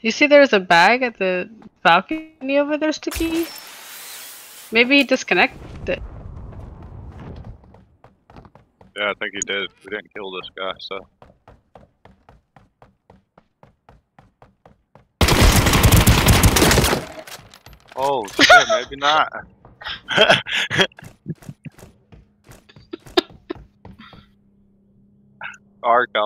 You see there's a bag at the balcony over there, Sticky? Maybe he disconnected. Yeah, I think he did. We didn't kill this guy, so. Oh, shit, maybe not. Arkham.